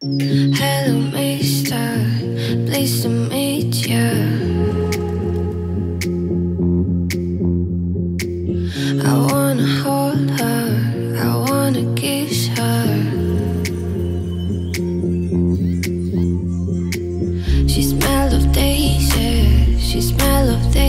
Hello, mister. Pleased to meet you. I wanna hold her. I wanna kiss her. She smell of daisies. She smell of daisies.